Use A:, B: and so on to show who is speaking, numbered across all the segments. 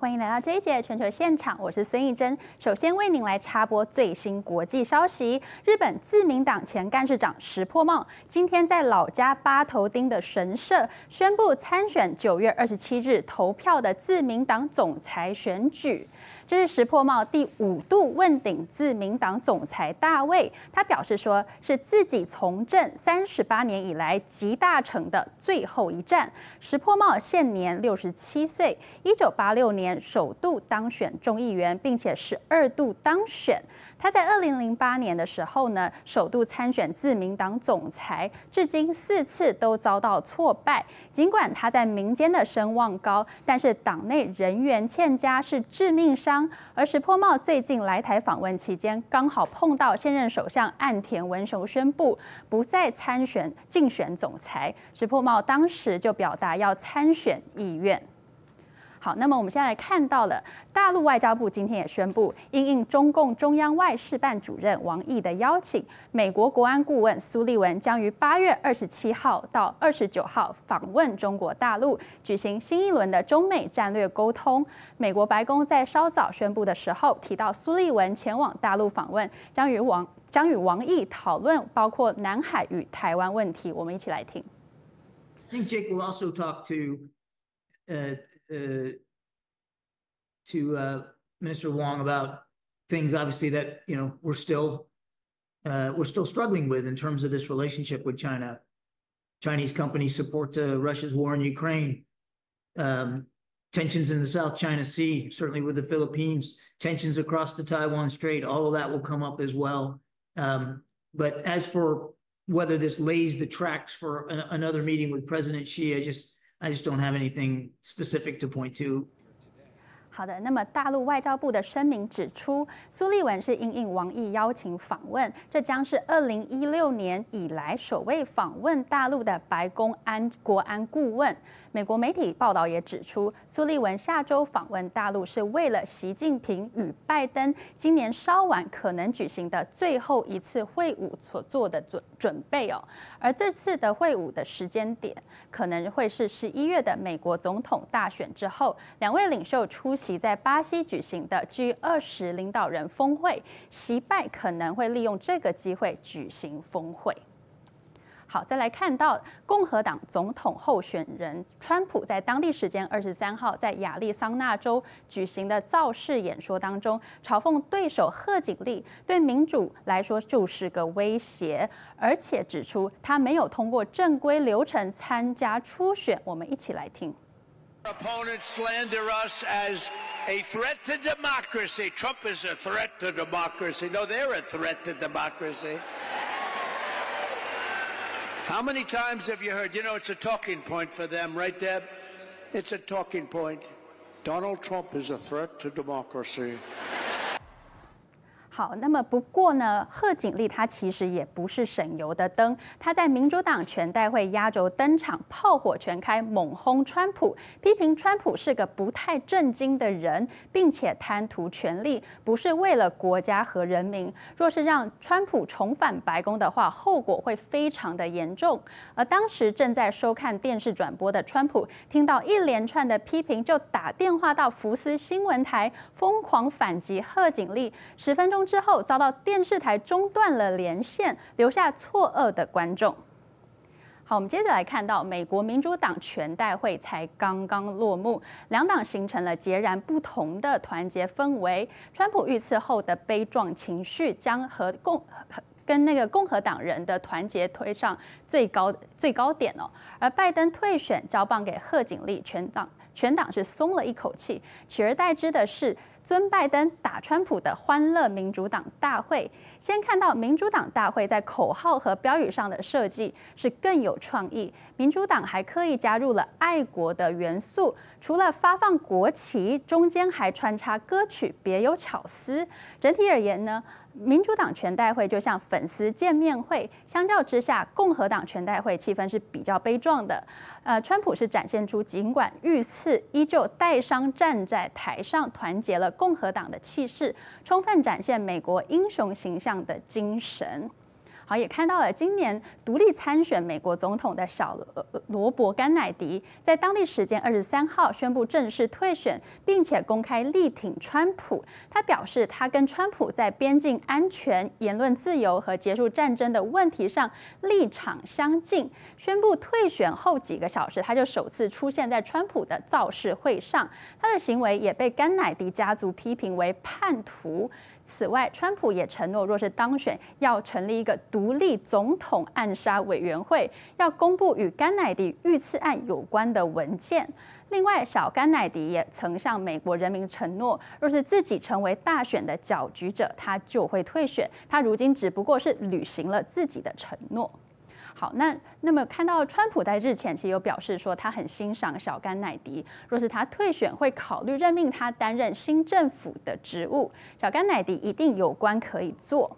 A: 欢迎来到这一节全球现场，我是孙艺珍。首先为您来插播最新国际消息：日本自民党前干事长石破茂今天在老家八头町的神社宣布参选九月二十七日投票的自民党总裁选举。这是石破茂第五度问鼎自民党总裁大卫，他表示说是自己从政三十八年以来集大成的最后一战。石破茂现年六十七岁，一九八六年首度当选众议员，并且十二度当选。他在二零零八年的时候呢，首度参选自民党总裁，至今四次都遭到挫败。尽管他在民间的声望高，但是党内人员欠佳是致命伤。而石破茂最近来台访问期间，刚好碰到现任首相岸田文雄宣布不再参选竞选总裁，石破茂当时就表达要参选意愿。好，那么我们现在看到了大陆外交部今天也宣布，应应中共中央外事办主任王毅的邀请，美国国安顾问苏利文将于八月二十七号到二十九号访问中国大陆，举行新一轮的中美战略沟通。美国白宫在稍早宣布的时候提到，苏利文前往大陆访问，将与王将与王毅讨论包括南海与台湾问题。我们一起来听。
B: I think Jake will also talk to. Uh, uh, to uh, Minister Wong about things, obviously that you know we're still uh, we're still struggling with in terms of this relationship with China. Chinese companies support uh, Russia's war in Ukraine. Um, tensions in the South China Sea, certainly with the Philippines, tensions across the Taiwan Strait, all of that will come up as well. Um, but as for whether this lays the tracks for an, another meeting with President Xi, I just I just don't have anything specific to point to
A: 好的，那么大陆外交部的声明指出，苏利文是应应王毅邀请访问，这将是二零一六年以来首位访问大陆的白宫安国安顾问。美国媒体报道也指出，苏利文下周访问大陆是为了习近平与拜登今年稍晚可能举行的最后一次会晤所做的准准备哦。而这次的会晤的时间点可能会是十一月的美国总统大选之后，两位领袖出席在巴西举行的 G 二十领导人峰会，习拜可能会利用这个机会举行峰会。好，再来看到共和党总统候选人川普在当地时间二十三号在亚利桑那州举行的造势演说当中，嘲讽对手贺锦丽对民主来说就是个威胁，而且指出他没有通过正规流程参加初选。我们一起来听。
C: Opponents slander us as a threat to democracy. Trump is a threat to democracy. No, they're a threat to democracy. How many times have you heard? You know, it's a talking point for them, right, Deb? It's a talking point. Donald Trump is a threat to democracy.
A: 好，那么不过呢，贺锦丽她其实也不是省油的灯。她在民主党全代会压轴登场，炮火全开，猛轰川普，批评川普是个不太正经的人，并且贪图权力，不是为了国家和人民。若是让川普重返白宫的话，后果会非常的严重。而当时正在收看电视转播的川普，听到一连串的批评，就打电话到福斯新闻台，疯狂反击贺锦丽。十分钟。之后遭到电视台中断了连线，留下错愕的观众。好，我们接着来看到美国民主党全代会才刚刚落幕，两党形成了截然不同的团结氛围。川普遇刺后的悲壮情绪，将和共跟那个共和党人的团结推上最高最高点哦。而拜登退选交棒给贺锦丽，全党全党是松了一口气，取而代之的是。尊拜登打川普的欢乐民主党大会，先看到民主党大会在口号和标语上的设计是更有创意。民主党还刻意加入了爱国的元素，除了发放国旗，中间还穿插歌曲，别有巧思。整体而言呢？民主党全代会就像粉丝见面会，相较之下，共和党全代会气氛是比较悲壮的。呃，川普是展现出尽管遇刺，依旧带伤站在台上，团结了共和党的气势，充分展现美国英雄形象的精神。好，也看到了今年独立参选美国总统的小罗伯甘乃迪，在当地时间二十三号宣布正式退选，并且公开力挺川普。他表示，他跟川普在边境安全、言论自由和结束战争的问题上立场相近。宣布退选后几个小时，他就首次出现在川普的造势会上。他的行为也被甘乃迪家族批评为叛徒。此外，川普也承诺，若是当选，要成立一个独立总统暗杀委员会，要公布与甘乃迪遇刺案有关的文件。另外，小甘乃迪也曾向美国人民承诺，若是自己成为大选的搅局者，他就会退选。他如今只不过是履行了自己的承诺。好，那那么看到川普在日前其实有表示说，他很欣赏小甘乃迪，若是他退选，会考虑任命他担任新政府的职务。小甘乃迪一定有关可以做。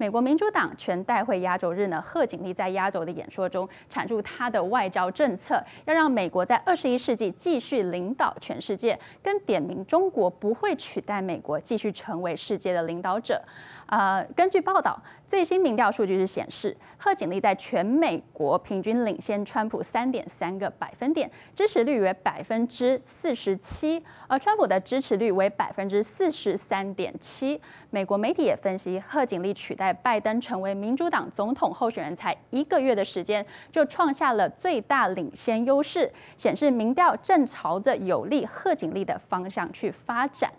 A: 美国民主党全代会压轴日呢，贺锦丽在压轴的演说中阐述他的外交政策，要让美国在二十一世纪继续领导全世界，跟点名中国不会取代美国继续成为世界的领导者。呃，根据报道，最新民调数据是显示，贺锦丽在全美国平均领先川普三点三个百分点，支持率为百分之四十七，而川普的支持率为百分之四十三点七。美国媒体也分析，贺锦丽取代拜登成为民主党总统候选人才一个月的时间，就创下了最大领先优势，显示民调正朝着有利贺锦丽的方向去发展。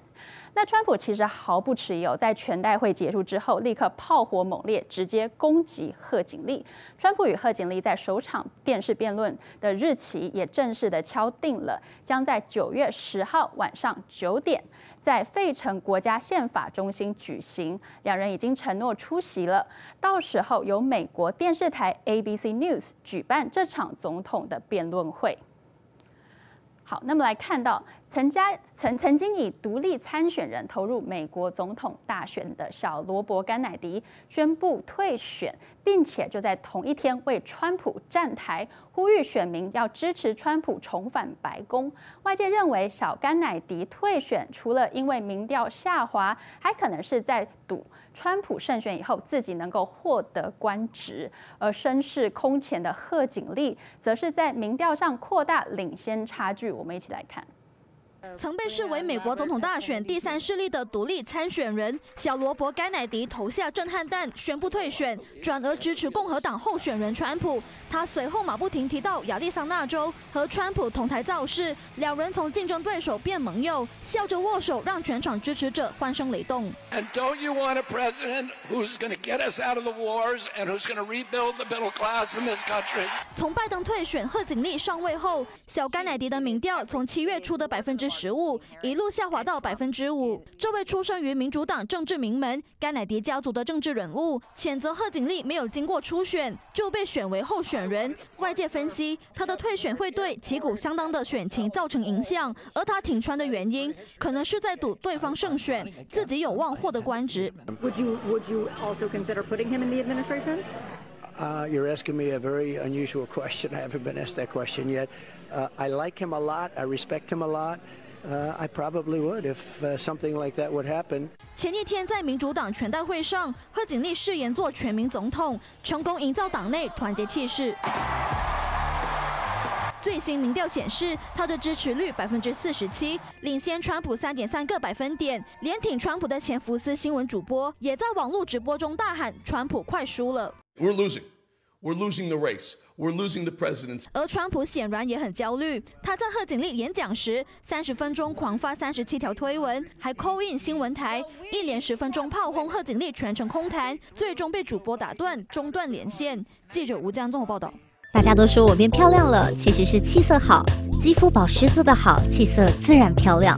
A: 那川普其实毫不迟疑，在全代会结束之后，立刻炮火猛烈，直接攻击贺锦丽。川普与贺锦丽在首场电视辩论的日期也正式的敲定了，将在九月十号晚上九点，在费城国家宪法中心举行。两人已经承诺出席了，到时候由美国电视台 ABC News 举办这场总统的辩论会。好，那么来看到。曾家曾曾经以独立参选人投入美国总统大选的小罗伯甘乃迪宣布退选，并且就在同一天为川普站台，呼吁选民要支持川普重返白宫。外界认为小甘乃迪退选，除了因为民调下滑，还可能是在赌川普胜选以后自己能够获得官职。而声势空前的贺锦丽，则是在民调上扩大领先差距。我们一起来看。
D: 曾被视为美国总统大选第三势力的独立参选人小罗伯·甘乃迪投下震撼弹，宣布退选，转而支持共和党候选人川普。他随后马不停蹄到亚利桑那州和川普同台造势，两人从竞争对手变盟友，笑着握手，让全场支持者欢声雷动。
C: And don't you want a president who's going to get us out of the wars and who's going to rebuild the middle class in this country？
D: 从拜登退选、贺锦丽上位后，小甘乃迪的民调从七月初的百分之。十五一路下滑到百分之五。这位出生于民主党政治名门甘乃迪家族的政治人物，谴责贺锦丽没有经过初选就被选为候选人。外界分析，他的退选会对旗鼓相当的选情造成影响，而他挺川的原因，可能是在赌对方胜选，自己有望获得官职。
E: Would you Would you also consider putting him in the administration?
F: Uh, you're asking me a very unusual question. I haven't been asked that question yet. Uh, I like him a lot. I respect him a lot. Uh, I probably would if uh, something like that would happen.
D: 前一天在民主党全代会上，贺锦丽誓言做全民总统，成功营造党内团结气势。最新民调显示，他的支持率百分之四十七，领先川普三点三个百分点。连挺川普的前福斯新闻主播也在网络直播中大喊：“川普快输了。”
G: We're losing. We're losing the race. We're losing the president.
D: 而川普显然也很焦虑。他在贺锦丽演讲时，三十分钟狂发三十七条推文，还 call in 新闻台，一连十分钟炮轰贺锦丽，全程空谈，最终被主播打断，中断连线。记者吴江综合报道。
H: 大家都说我变漂亮了，其实是气色好，肌肤保湿做得好，气色自然漂亮。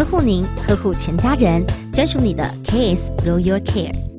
H: 呵护您，呵护全家人，专属你的 KS Royal Care。